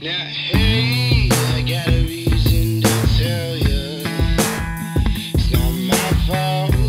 Now, hey, I got a reason to tell you. It's not my fault.